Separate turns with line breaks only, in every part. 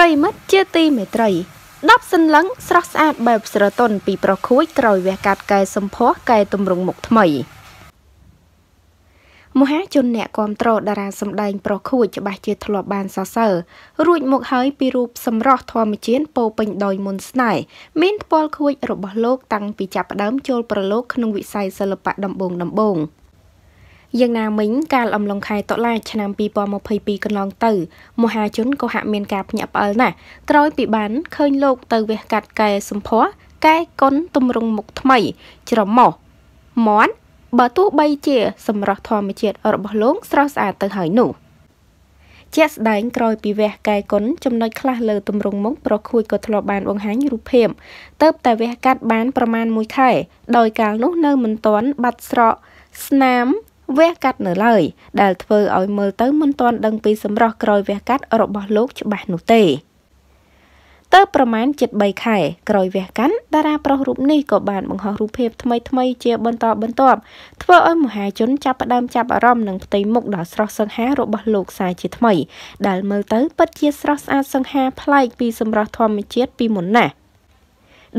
ប្រិមិត្តជាទីមេត្រី10សន្លឹងស្រស់ស្អាតបែបស្រទន់ពីប្រខួយក្រោយវះកាត់កែសម្ផស្សកែតម្រង់មុខថ្មីមហាជនអ្នកគាំទ្រតារាសម្ដែងប្រុសខួចច្បាស់ជាធ្លាប់បានសរសើររួចមកហើយពីរូបសម្រស់ធម្មជាតិពោពេញដោយមុនស្នេហ៍មានផ្ពាល់ខួចរបស់លោកតាំងពីចាប់ផ្ដើមចូលប្រឡូកក្នុងវិស័យសិល្បៈដំបូងដំបូង។ យ៉ាងណាមិញកាលអំឡុងខែតុលាឆ្នាំ2022កន្លងទៅ មហាជនក៏ហាក់មានការភ្ញាក់ផ្អើលណាស់ក្រោយពីបានឃើញលោកទៅវះកាត់កែសម្ផស្សកែកុនទម្រង់មុខថ្មី ច្រមុះមាត់បើទោះបីជា សម្រស់ធម្មជាតិរបស់លោកស្រស់ស្អាតទៅហើយនោះជាក់ស្ដែងក្រោយពីវះកែគុណចំណុចខ្លះលើទម្រង់មុខប្រខួយក៏ធ្លាប់បានបង្ហាញរូបភាពទៅតែវះកាត់បានប្រមាណ1ខែដោយកាលនោះនៅមិនទាន់បាត់ស្រកស្នាម វះកាត់នៅឡើយដែលធ្វើឲ្យមើលទៅមិនទាន់ដឹងពីសម្រស់ក្រោយវះកាត់របស់លោកច្បាស់នោះទេតើប្រមាណ73ខែក្រោយវះកាន់តារាប្រុសរូបនេះក៏បានបង្ហោះរូបភាពថ្មីថ្មីជាបន្តបន្ទាប់ធ្វើឲ្យមហាជនចាប់ផ្ដើមចាប់អារម្មណ៍នឹងផ្ទៃមុខដ៏ស្រស់សង្ហារបស់លោកសាជាថ្មី ដែលមើលទៅពិតជាស្រស់ស្អាតសង្ហាប្លែកពីសម្រស់ធម្មជាតិពីមុនណាស់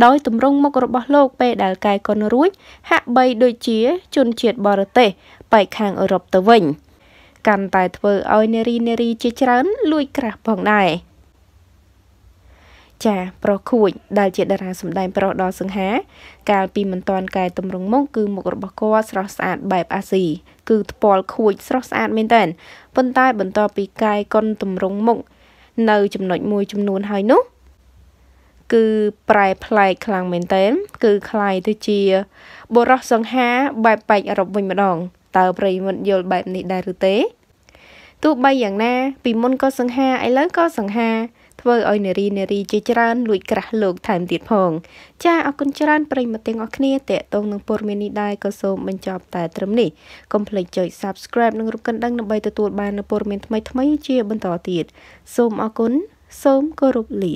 ដោយទម្រង់មុខរបស់លោកពេលដែលកាយកុនរួចហាក់បីដូចជាជនជាតិបរទេស បែកខាងអឺរ៉ុបទៅវិញកាន់តែធ្វើឲ្យនារីនារីជាច្រើនលួចក្រាស់ផងដែរចាប្រុសខួចដែលជាតារាសម្ដែងប្រុសដ៏សង្ហា កាលពីមិនទាន់កែតម្រង់មុខគឺមុខរបស់គាត់ស្រស់ស្អាតបែបអាស៊ីគឺថ្ពាល់ខួចស្រស់ស្អាតមែនតើប៉ុន្តែបន្ទាប់ពីកែកុនតម្រង់មុខនៅចំណុចមួយចំនួនហើយនោះគឺប្រែប្លែកខ្លាំងមែនទែនគឺคล้ายទៅជាបុរសសង្ហាបែបបែកអឺរ៉ុបវិញម្ដង តើប្រិយមិត្តយល់បែបនេះដែរឬទេទោះបីយ៉ាងណាពីមុនក៏សង្ហាឥឡូវក៏សង្ហាធ្វើឲ្យនារីនារីជាច្រើនលួចក្រាស់លោកថែមទៀតផង ចាអរគុណច្រើនប្រិយមិត្តទាំងអស់គ្នាតេតងនឹងព័ត៌មាននេះដែរក៏សូមបញ្ចប់តែត្រឹមនេះកុំភ្លេចចុច Subscribe និងរូបកណ្ដឹងដើម្បីទទួលបាននូវព័ត៌មានថ្មីៗជាបន្តទៀតសូមអរគុណសូមគោរពលា